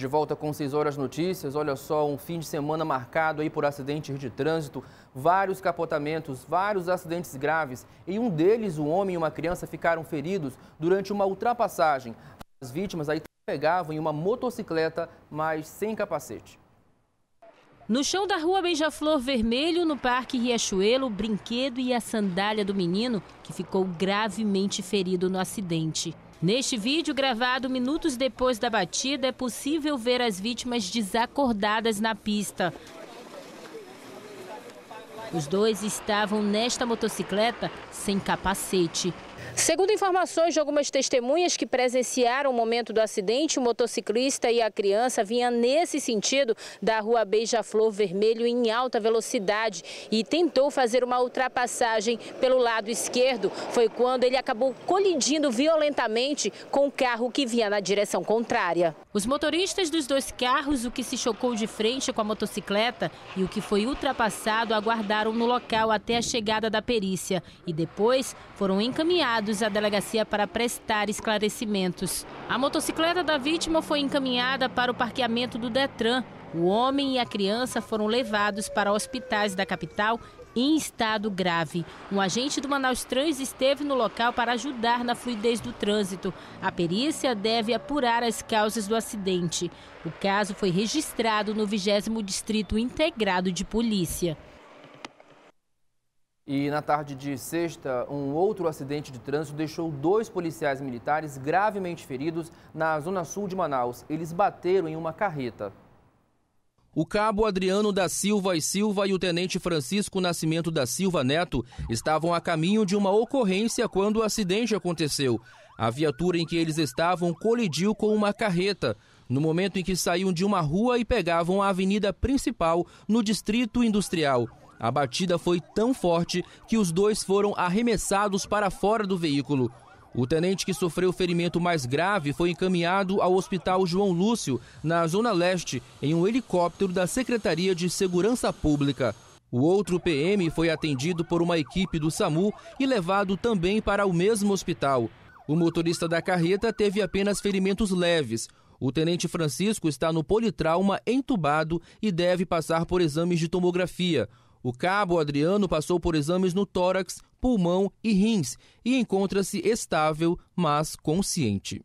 De volta com 6 horas notícias, olha só, um fim de semana marcado aí por acidentes de trânsito, vários capotamentos, vários acidentes graves. Em um deles, um homem e uma criança ficaram feridos durante uma ultrapassagem. As vítimas aí pegavam em uma motocicleta, mas sem capacete. No chão da rua Beija-Flor Vermelho, no Parque Riachuelo, o brinquedo e a sandália do menino, que ficou gravemente ferido no acidente. Neste vídeo, gravado minutos depois da batida, é possível ver as vítimas desacordadas na pista. Os dois estavam nesta motocicleta sem capacete. Segundo informações de algumas testemunhas que presenciaram o momento do acidente, o motociclista e a criança vinham nesse sentido da rua Beija-Flor Vermelho em alta velocidade e tentou fazer uma ultrapassagem pelo lado esquerdo. Foi quando ele acabou colidindo violentamente com o carro que vinha na direção contrária. Os motoristas dos dois carros, o que se chocou de frente com a motocicleta e o que foi ultrapassado, aguardaram no local até a chegada da perícia e depois foram encaminhados à delegacia para prestar esclarecimentos. A motocicleta da vítima foi encaminhada para o parqueamento do Detran. O homem e a criança foram levados para hospitais da capital em estado grave. Um agente do Manaus Trans esteve no local para ajudar na fluidez do trânsito. A perícia deve apurar as causas do acidente. O caso foi registrado no 20 Distrito Integrado de Polícia. E na tarde de sexta, um outro acidente de trânsito deixou dois policiais militares gravemente feridos na zona sul de Manaus. Eles bateram em uma carreta. O cabo Adriano da Silva e Silva e o tenente Francisco Nascimento da Silva Neto estavam a caminho de uma ocorrência quando o acidente aconteceu. A viatura em que eles estavam colidiu com uma carreta no momento em que saíam de uma rua e pegavam a avenida principal no distrito industrial. A batida foi tão forte que os dois foram arremessados para fora do veículo. O tenente que sofreu o ferimento mais grave foi encaminhado ao Hospital João Lúcio, na Zona Leste, em um helicóptero da Secretaria de Segurança Pública. O outro PM foi atendido por uma equipe do SAMU e levado também para o mesmo hospital. O motorista da carreta teve apenas ferimentos leves. O tenente Francisco está no politrauma entubado e deve passar por exames de tomografia. O cabo Adriano passou por exames no tórax, pulmão e rins e encontra-se estável, mas consciente.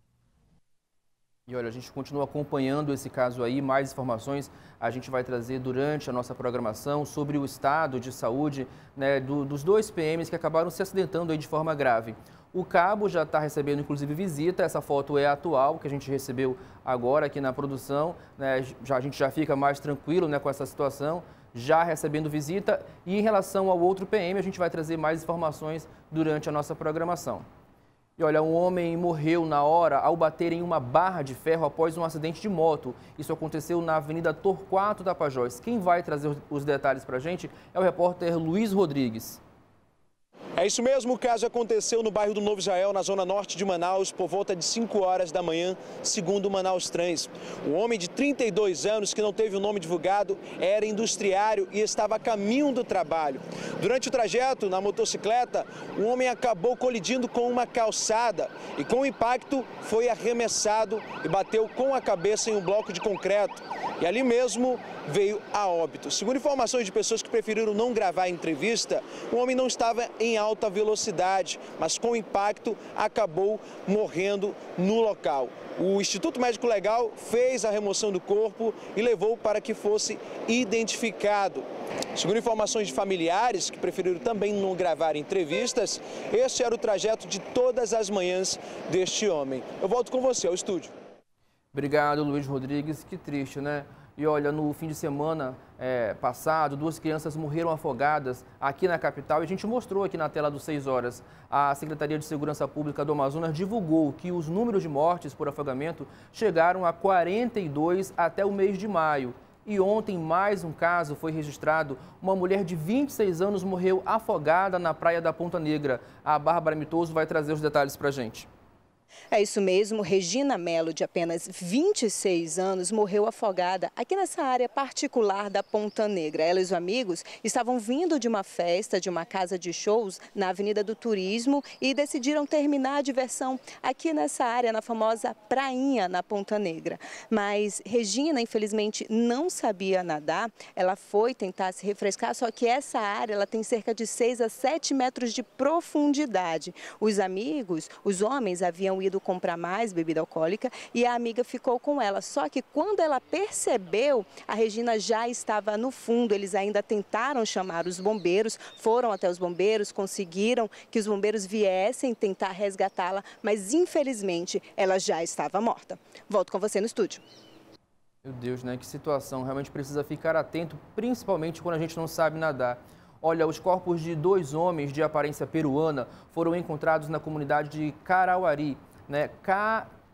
E olha, a gente continua acompanhando esse caso aí. Mais informações a gente vai trazer durante a nossa programação sobre o estado de saúde né, do, dos dois PMs que acabaram se acidentando aí de forma grave. O cabo já está recebendo, inclusive, visita. Essa foto é atual, que a gente recebeu agora aqui na produção. Né, já, a gente já fica mais tranquilo né, com essa situação já recebendo visita. E em relação ao outro PM, a gente vai trazer mais informações durante a nossa programação. E olha, um homem morreu na hora ao bater em uma barra de ferro após um acidente de moto. Isso aconteceu na Avenida Torquato da Pajós. Quem vai trazer os detalhes para a gente é o repórter Luiz Rodrigues. É isso mesmo, o caso aconteceu no bairro do Novo Israel, na zona norte de Manaus, por volta de 5 horas da manhã, segundo o Manaus Trans. O homem de 32 anos, que não teve o nome divulgado, era industriário e estava a caminho do trabalho. Durante o trajeto, na motocicleta, o homem acabou colidindo com uma calçada e, com o impacto, foi arremessado e bateu com a cabeça em um bloco de concreto. E ali mesmo veio a óbito. Segundo informações de pessoas que preferiram não gravar a entrevista, o homem não estava em alta velocidade, mas com impacto acabou morrendo no local. O Instituto Médico Legal fez a remoção do corpo e levou para que fosse identificado. Segundo informações de familiares que preferiram também não gravar entrevistas, esse era o trajeto de todas as manhãs deste homem. Eu volto com você ao estúdio. Obrigado, Luiz Rodrigues. Que triste, né? E olha, no fim de semana é, passado, duas crianças morreram afogadas aqui na capital e a gente mostrou aqui na tela dos 6 horas. A Secretaria de Segurança Pública do Amazonas divulgou que os números de mortes por afogamento chegaram a 42 até o mês de maio. E ontem, mais um caso foi registrado. Uma mulher de 26 anos morreu afogada na praia da Ponta Negra. A Bárbara Mitoso vai trazer os detalhes para a gente. É isso mesmo, Regina Melo, de apenas 26 anos, morreu afogada aqui nessa área particular da Ponta Negra. Ela e os amigos estavam vindo de uma festa, de uma casa de shows na Avenida do Turismo e decidiram terminar a diversão aqui nessa área, na famosa Prainha, na Ponta Negra. Mas Regina, infelizmente, não sabia nadar. Ela foi tentar se refrescar, só que essa área ela tem cerca de 6 a 7 metros de profundidade. Os amigos, os homens, haviam ido comprar mais bebida alcoólica e a amiga ficou com ela. Só que quando ela percebeu, a Regina já estava no fundo. Eles ainda tentaram chamar os bombeiros, foram até os bombeiros, conseguiram que os bombeiros viessem tentar resgatá-la, mas infelizmente ela já estava morta. Volto com você no estúdio. Meu Deus, né? Que situação. Realmente precisa ficar atento, principalmente quando a gente não sabe nadar. Olha, os corpos de dois homens de aparência peruana foram encontrados na comunidade de Carauari, né?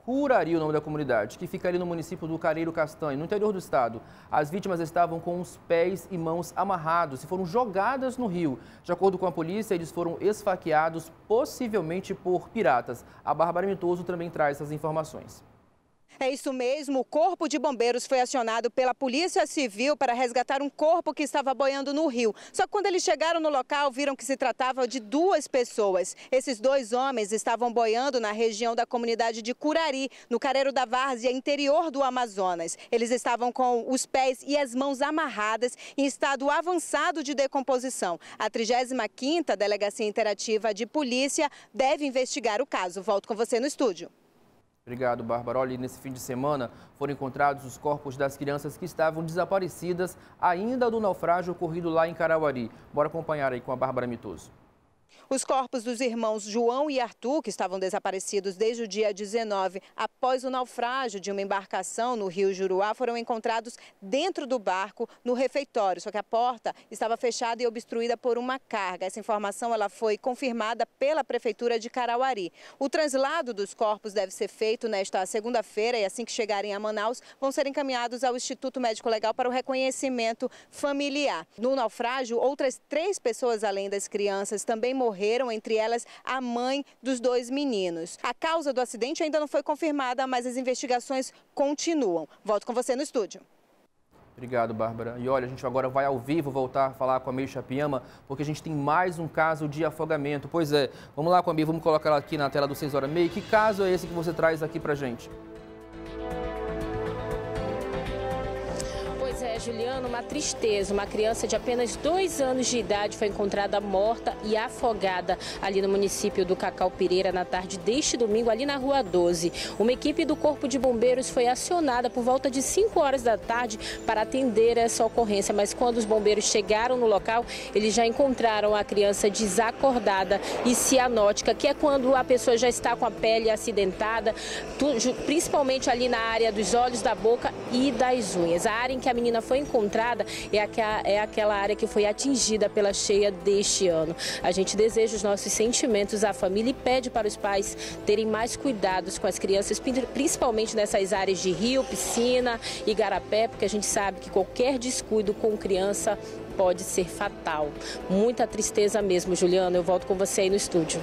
Curari, o nome da comunidade, que fica ali no município do Careiro Castanho, no interior do estado. As vítimas estavam com os pés e mãos amarrados e foram jogadas no rio. De acordo com a polícia, eles foram esfaqueados, possivelmente por piratas. A Bárbara Mitoso também traz essas informações. É isso mesmo, o Corpo de Bombeiros foi acionado pela Polícia Civil para resgatar um corpo que estava boiando no rio. Só que quando eles chegaram no local, viram que se tratava de duas pessoas. Esses dois homens estavam boiando na região da comunidade de Curari, no Careiro da Várzea, interior do Amazonas. Eles estavam com os pés e as mãos amarradas em estado avançado de decomposição. A 35ª Delegacia Interativa de Polícia deve investigar o caso. Volto com você no estúdio. Obrigado, Bárbara. Olha, nesse fim de semana foram encontrados os corpos das crianças que estavam desaparecidas ainda do naufrágio ocorrido lá em Carauari. Bora acompanhar aí com a Bárbara Mitoso. Os corpos dos irmãos João e Arthur, que estavam desaparecidos desde o dia 19, após o naufrágio de uma embarcação no rio Juruá, foram encontrados dentro do barco, no refeitório. Só que a porta estava fechada e obstruída por uma carga. Essa informação ela foi confirmada pela Prefeitura de Carauari. O translado dos corpos deve ser feito nesta segunda-feira e assim que chegarem a Manaus, vão ser encaminhados ao Instituto Médico Legal para o reconhecimento familiar. No naufrágio, outras três pessoas, além das crianças, também morreram entre elas a mãe dos dois meninos. A causa do acidente ainda não foi confirmada, mas as investigações continuam. Volto com você no estúdio. Obrigado, Bárbara. E olha, a gente agora vai ao vivo voltar a falar com a Meixa Piama, porque a gente tem mais um caso de afogamento. Pois é, vamos lá com a Mei, vamos colocar ela aqui na tela do 6 horas meia. Que caso é esse que você traz aqui pra gente? Juliano, uma tristeza. Uma criança de apenas dois anos de idade foi encontrada morta e afogada ali no município do Cacau Pereira na tarde deste domingo, ali na Rua 12. Uma equipe do Corpo de Bombeiros foi acionada por volta de 5 horas da tarde para atender essa ocorrência, mas quando os bombeiros chegaram no local, eles já encontraram a criança desacordada e cianótica, que é quando a pessoa já está com a pele acidentada, principalmente ali na área dos olhos, da boca e das unhas. A área em que a menina foi foi encontrada é aquela, é aquela área que foi atingida pela cheia deste ano. A gente deseja os nossos sentimentos à família e pede para os pais terem mais cuidados com as crianças, principalmente nessas áreas de rio, piscina, igarapé, porque a gente sabe que qualquer descuido com criança pode ser fatal. Muita tristeza mesmo, Juliana. Eu volto com você aí no estúdio.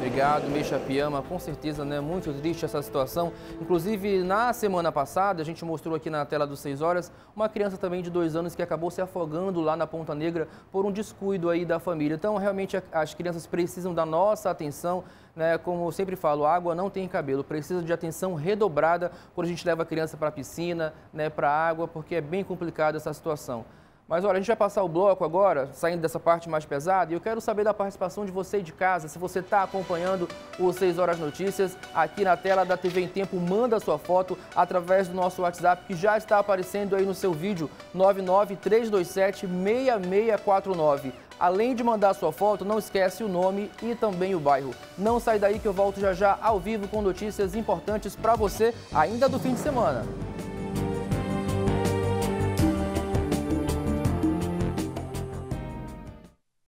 Obrigado, Misha Piama. Com certeza, né? Muito triste essa situação. Inclusive, na semana passada, a gente mostrou aqui na tela dos 6 horas, uma criança também de dois anos que acabou se afogando lá na Ponta Negra por um descuido aí da família. Então, realmente, as crianças precisam da nossa atenção. Né? Como eu sempre falo, água não tem cabelo, precisa de atenção redobrada quando a gente leva a criança para a piscina, né, para a água, porque é bem complicada essa situação. Mas olha, a gente vai passar o bloco agora, saindo dessa parte mais pesada, e eu quero saber da participação de você de casa, se você está acompanhando o 6 Horas Notícias aqui na tela da TV em Tempo, manda sua foto através do nosso WhatsApp que já está aparecendo aí no seu vídeo, 993276649. Além de mandar sua foto, não esquece o nome e também o bairro. Não sai daí que eu volto já já ao vivo com notícias importantes para você ainda do fim de semana.